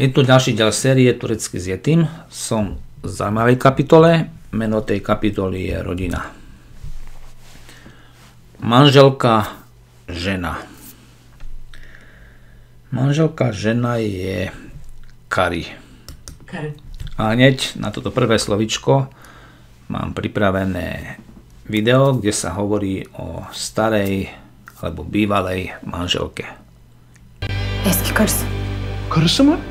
Je tu ďalší ďal série Turecky s Jetim. Som v zaujímavej kapitole. Meno tej kapitoly je rodina. Manželka, žena. Manželka, žena je Kari. Kari. A hneď na toto prvé slovičko mám pripravené video, kde sa hovorí o starej alebo bývalej manželke. Eski karısı. Karısı mı?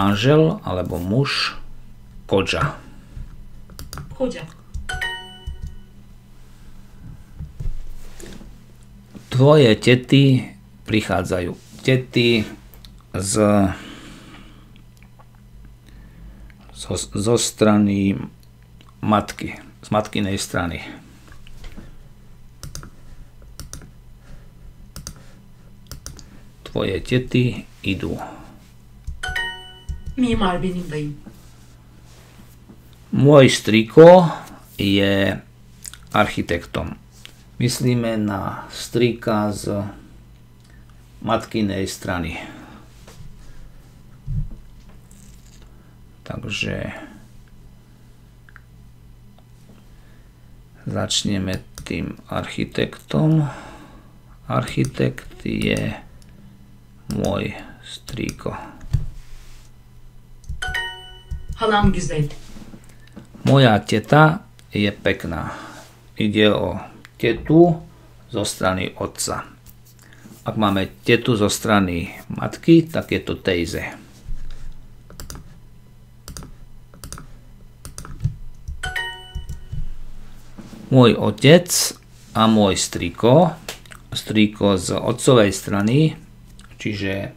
Manžel alebo muž, kodža. Koca. Tvoje tety prichádzajú. Tety z, zo, zo strany matky, z matkinej strany. Tvoje tety idú. Mimar benim dayım. Môj striko je architektom. Myslíme na strika z matkinej strany. Takže začneme tým architektom. Architekt je môj striko. Halam güzel. Moja teta je pekná. Ide o tetu zo strany otca. Ak máme tetu zo strany matky, tak je to tejze. Môj otec a môj striko, striko z otcovej strany, čiže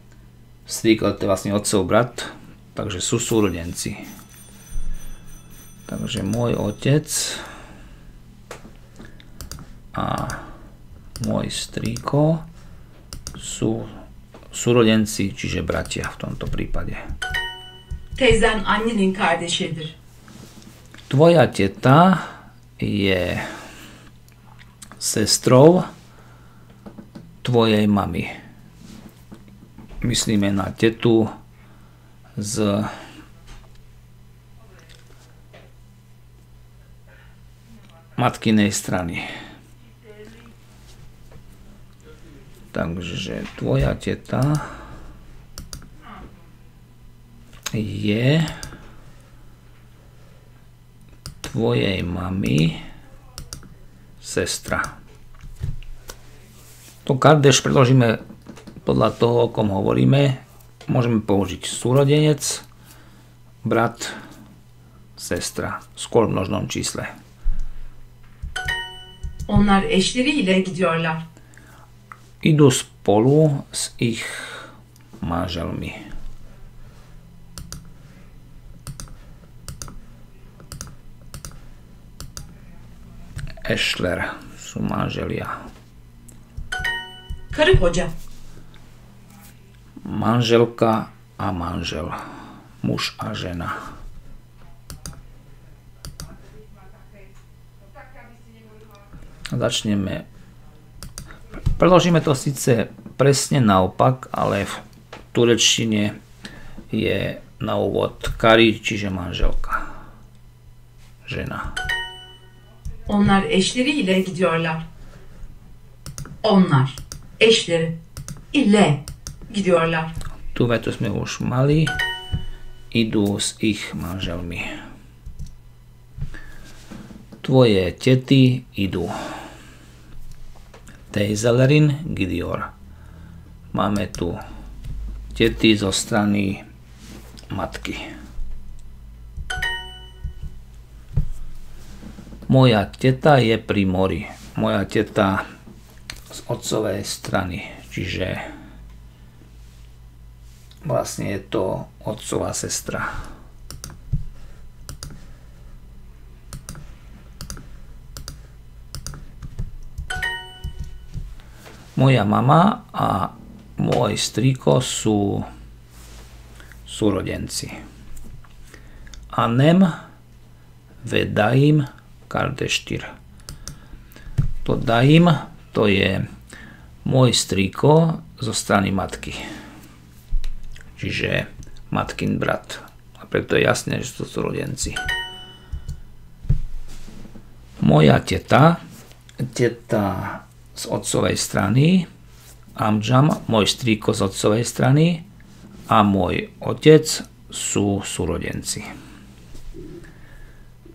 striko to je vlastne otcov brat, takže sú súrodenci. Takže môj otec a môj strýko sú súrodenci, čiže bratia v tomto prípade. Teyzen annenin kardeşidir. Tvoja teta je sestrou tvojej mamy. Myslíme na tetu z matkinej strany. Takže tvoja teta je tvojej mamy sestra. To kardeš preložíme podľa toho, o kom hovoríme. Môžeme použiť súrodenec, brat, sestra, skôr v množnom čísle. Onlar eşleriyle gidiyorlar. Idú spolu s ich manželmi. Eschler sú manželia. Karı koca. Manželka a manžel. Muž a žena. Začneme. Preložíme to síce presne naopak, ale v turečtine je na úvod kari, čiže manželka. Žena. Onlar eşleriyle gidiyorlar. Onlar eşleri ile gidiyorlar. Tu vetu sme už mali. Idú s ich manželmi. Tvoje tety idú. Tejzelerin Gidior. Máme tu tety zo strany matky. Moja teta je pri mori. Moja teta z otcovej strany, čiže vlastne je to otcová sestra. Moja mama a môj striko sú súrodenci. A nem ve daim kardeštýr. To daim to je môj striko zo strany matky. Čiže matkin brat. A preto je jasné, že sú rodenci. Moja teta, teta z otcovej strany, Amjam, môj striko z otcovej strany a môj otec sú súrodenci.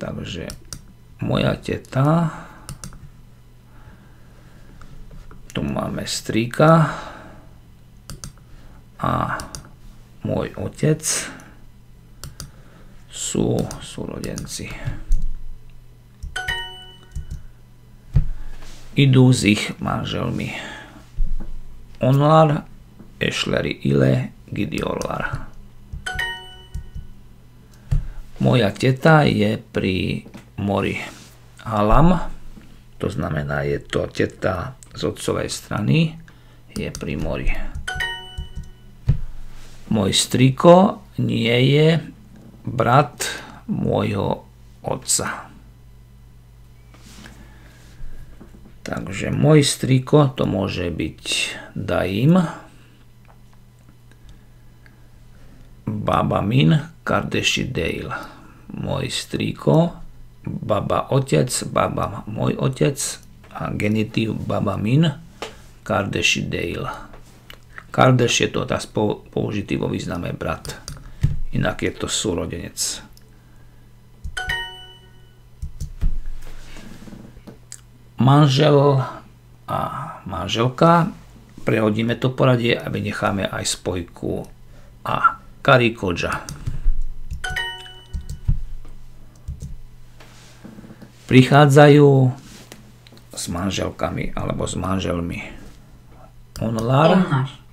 Takže moja teta, tu máme strýka a môj otec sú súrodenci. Idú s ich manželmi. Onlar Ešleri Ile Gidiollar. Moja teta je pri mori Halam, to znamená, je to teta z otcovej strany, je pri mori. Môj striko nie je brat môjho otca. Takže môj striko to môže byť Daim, Baba Min, Kardeši Dale. Môj striko, baba otec, baba môj otec a genitív baba Min, Kardeši Dale. Kardeš je to teraz použitý vo význame brat. Inak je to súrodenec. manžel a manželka. Prehodíme to poradie a vynecháme aj spojku a. Kari Kodža. Prichádzajú s manželkami alebo s manželmi. Onlar. Onlar.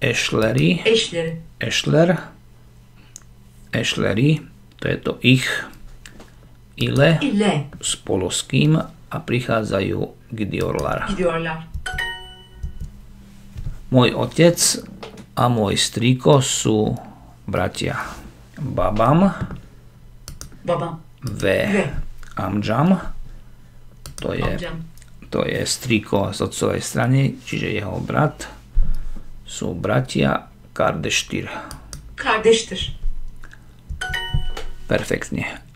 Eschleri. Eşleri. Eschler. Eschleri. To je to ich ile ile s poloským a prichádzajú Gidiorlar. gidiyorlar. Môj otec a môj strýko sú bratia Babam, Babam. V. Ve. Amjam, to je, Amcam. to je strýko z otcovej strany, čiže jeho brat, sú bratia Kardeštyr. Kardeştir. Perfektne.